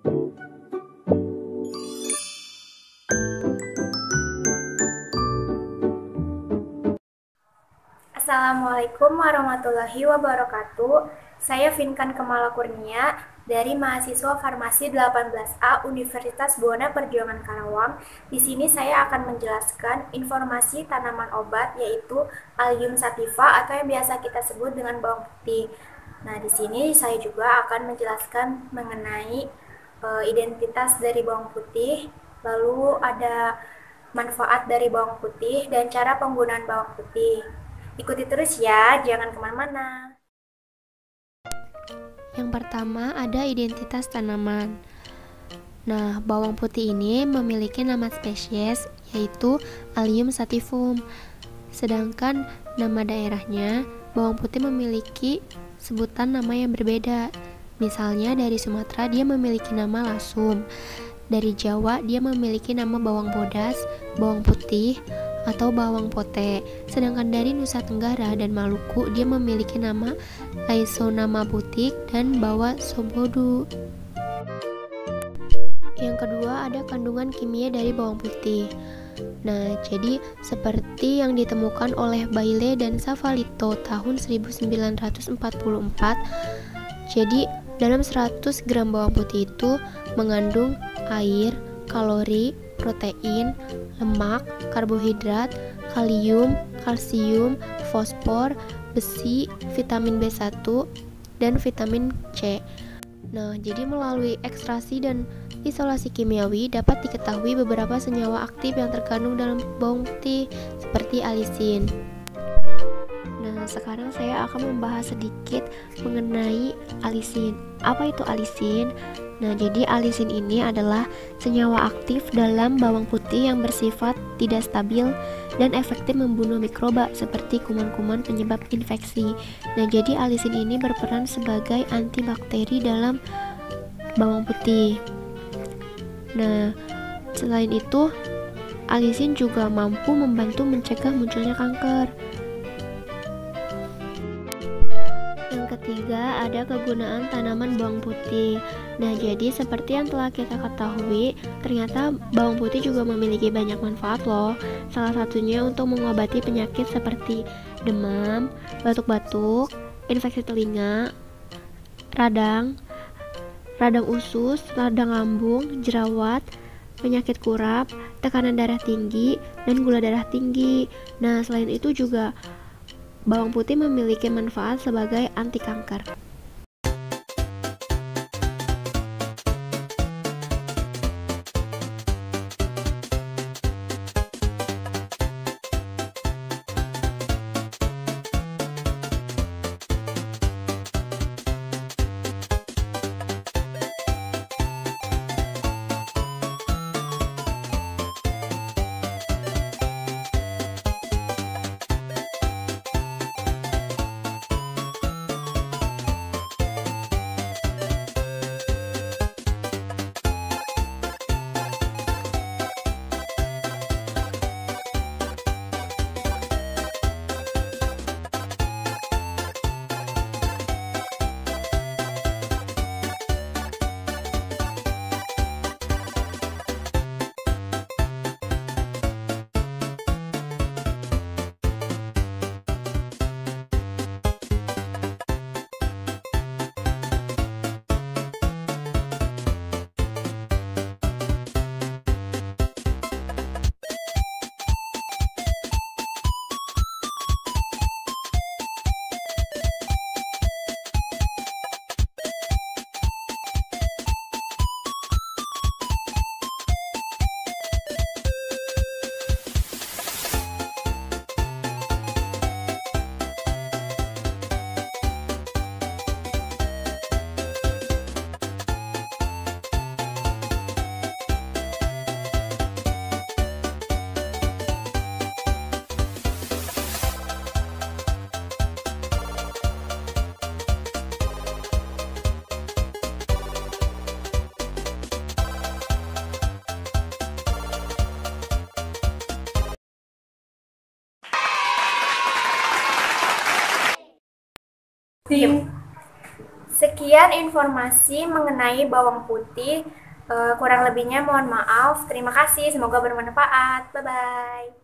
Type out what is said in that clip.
Assalamualaikum warahmatullahi wabarakatuh. Saya Vinkan Kemala Kurnia dari mahasiswa Farmasi 18A Universitas Buana Perjuangan Karawang. Di sini saya akan menjelaskan informasi tanaman obat yaitu Allium sativa atau yang biasa kita sebut dengan bawang putih. Nah, di sini saya juga akan menjelaskan mengenai uh, identitas dari bawang putih, lalu ada manfaat dari bawang putih dan cara penggunaan bawang putih. Ikuti terus ya, jangan ke mana-mana. Yang pertama ada identitas tanaman. Nah, bawang putih ini memiliki nama spesies yaitu Allium sativum. Sedangkan nama daerahnya, bawang putih memiliki sebutan nama yang berbeda. Misalnya dari Sumatera dia memiliki nama lasum. Dari Jawa dia memiliki nama bawang bodas, bawang putih, atau bawang pote. Sedangkan dari Nusa Tenggara dan Maluku dia memiliki nama Laisonama butik dan bawa sobodu. Yang kedua ada kandungan kimia dari bawang putih. Nah, jadi seperti yang ditemukan oleh Bailey dan Savalito tahun 1944, jadi dalam 100 gram bawang putih itu mengandung air, kalori, protein, lemak, karbohidrat, kalium, kalsium, fosfor, besi, vitamin B1, dan vitamin C. Nah, jadi melalui ekstrasi dan isolasi kimiawi dapat diketahui beberapa senyawa aktif yang terkandung dalam bawang putih seperti alisin. Sekarang saya akan membahas sedikit mengenai alisin. Apa itu alisin? Nah, jadi alisin ini adalah senyawa aktif dalam bawang putih yang bersifat tidak stabil dan efektif membunuh mikroba seperti kuman-kuman penyebab infeksi. Nah, jadi alisin ini berperan sebagai antibakteri dalam bawang putih. Nah, selain itu, alisin juga mampu membantu mencegah munculnya kanker. Ketiga, ada kegunaan tanaman bawang putih. Nah, jadi seperti yang telah kita ketahui, ternyata bawang putih juga memiliki banyak manfaat loh. Salah satunya untuk mengobati penyakit seperti demam, batuk-batuk, infeksi telinga, radang, radang usus, radang lambung, jerawat, penyakit kurap, tekanan darah tinggi, dan gula darah tinggi. Nah, selain itu juga Bawang putih memiliki manfaat sebagai anti kanker. Tim. Sekian informasi mengenai bawang putih. Eh, kurang lebihnya mohon maaf. Terima kasih. Semoga bermanfaat. Bye-bye.